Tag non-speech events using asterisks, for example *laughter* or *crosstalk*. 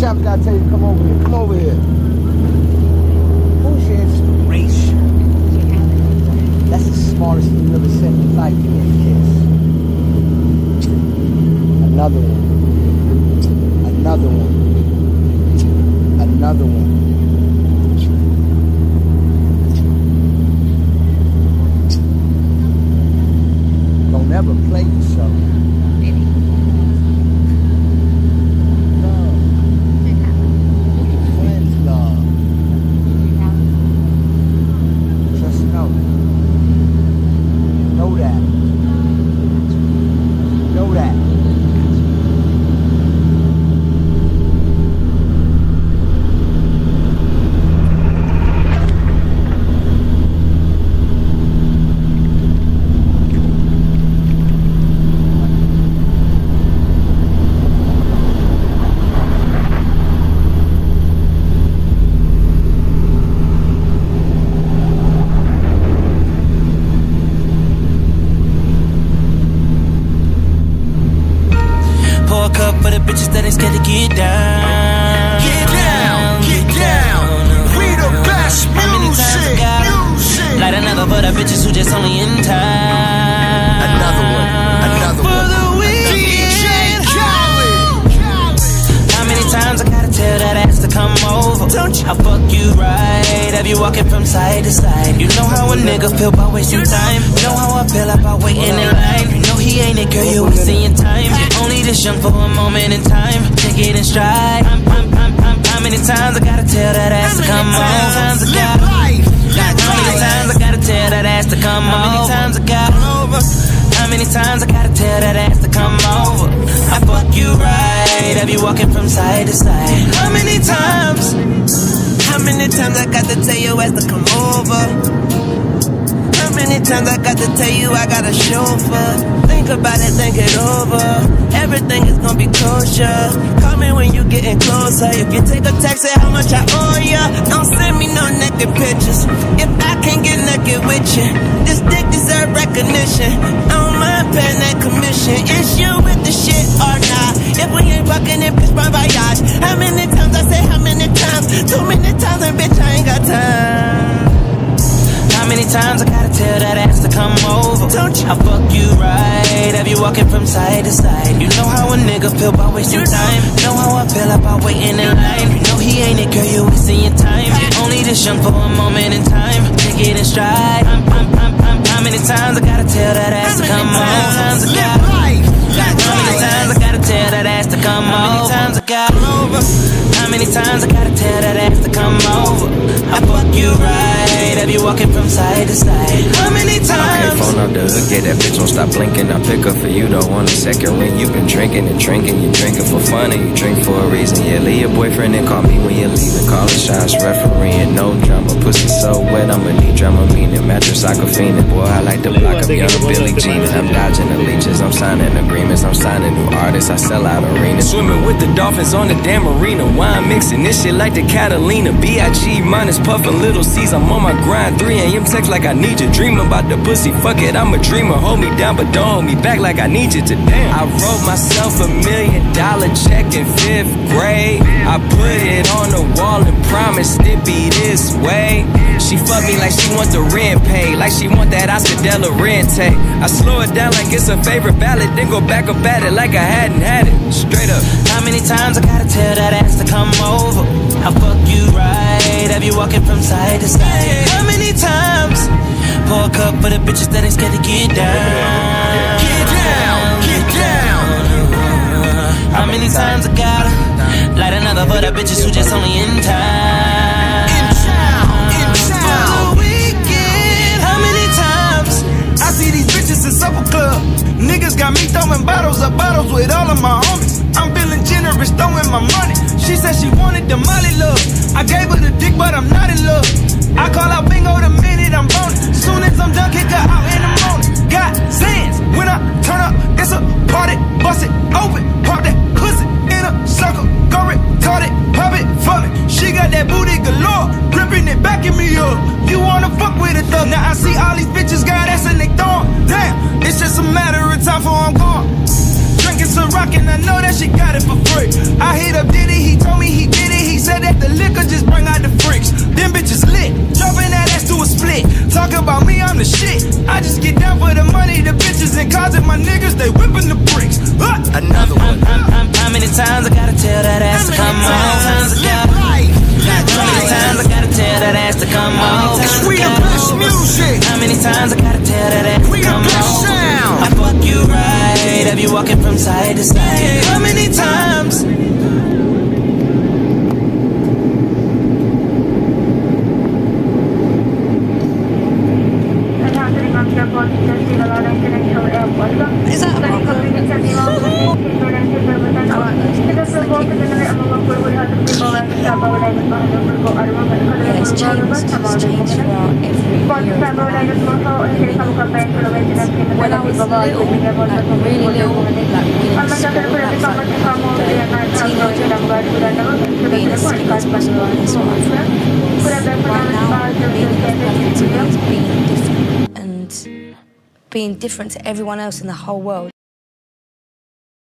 Chapter gotta tell you come over here. Come over here. Who's your inspiration? That's the smartest thing you ever said in life. Give me a kiss. Another one. Another one. Another one. Don't ever play yourself. Love. Who your friends love. Just know. Know that. Know that. Pour a cup for the bitches that ain't scared to get down. Get down, get down. We the best How many times I music, music. Light another for the bitches who just only in time. Another one, another side to side? You know how a nigga feel about wasting time. You know how I feel about waiting in line. You know he ain't it, girl. You wasting your time. You're only this young for a moment in time. Take it in stride. I'm, I'm, I'm, I'm, how many times I gotta tell that ass to come over? How many times I gotta? How many times I gotta tell that ass to come over? How many times I got over? How many times I gotta tell that ass to come over? I fuck you right, have you walking from side to side? How many times? Tell your ass to come over? How many times I got to tell you I got a chauffeur? Think about it, think it over. Everything is gonna be kosher. Call me when you're getting closer. If you take a text, say how much I owe ya. Don't send me no naked pictures. If I can't get naked with you, this dick deserve recognition. I don't mind paying that Don't you? I fuck you right. Have you walking from side to side? You know how a nigga feel about wasting time. You know how I feel about waiting in line. You know he ain't it, girl. You wasting your time. You're only this young for a moment in time. Take it in stride. I'm, I'm, I'm, I'm, how many times I gotta tell that ass to come over? How many times I gotta? life, live How many times I gotta tell that ass to come over? How many times I got over? How many times I gotta tell that ass to come over? I fuck you right, have you walking from side to side? How many times? Okay, phone out the hook, yeah, that bitch won't stop blinking. I pick up for you, don't want a second ring. You've been drinking and drinking, you drinking for fun and you drink for a reason. Yeah, leave your boyfriend and call me when you're leaving. Call the shots, refereeing, no drama. Pussy so wet, I'ma need drama. Meaning mattress, I could fiend it. Boy, I like to block up young Billie Jean. And I'm dodging the leeches, signing agreements, I'm signing new artists. I sell out arenas. Swimming with the dolphins on the damn arena. Wine mixing this shit like the Catalina. B.I.G. minus puffin' little C's. I'm on my grind. 3 a.m. text like I need you. Dream about the pussy. Fuck it, I'm a dreamer. Hold me down, but don't hold me back like I need you to damn. I wrote myself a million dollar check in fifth grade. I put it on the wall and promised it be this way. She fuck me like she want the rent paid, like she want that Oscar De La Renta. I slow it down like it's a favorite ballad, then go back up at it like I hadn't had it. Straight up. How many times I gotta tell that ass to come over? I fuck you right, have you walking from side to side? How many times? Pour a cup for the bitches that ain't scared to get down. Get down, get down. How many times I gotta light another for the bitches who just only in time? Bitches in supper club. Niggas got me throwing bottles of bottles with all of my homies. I'm feeling generous, throwing my money. She said she wanted the Molly love. I gave her the dick, but I'm not in love. I call out bingo the minute I'm boning. Soon as I'm done, kick her out in the morning. Got Xans. When I turn up, it's a party. Bust it open, pop that pussy in a circle. Go retarded, pop it for it. She got that booty galore, gripping it, backing me up. You wanna fuck with a thug? Now I see all these bitches got just a matter of time before I'm gone. Drinking some rock and I know that she got it for free. I hit up Diddy, he told me he did it. He said that the liquor just bring out the freaks. Them bitches lit, dropping that ass to a split. Talk about me, I'm the shit. I just get down for the money, the bitches and cars and my niggas, they whipping the bricks. Uh, Another one. How many times I gotta tell that ass to come on? Live life. How many times I gotta tell that ass to come on? It's we the best music. How many times I walking from side to side? How many times? Is that a Yeah, *laughs* it's changed. It's changed throughout every year of my life. When I was little, like really little, like really small, like like teenager, being as skinny as possible and this one. Right now, being independent to me is being different and being different to everyone else in the whole world.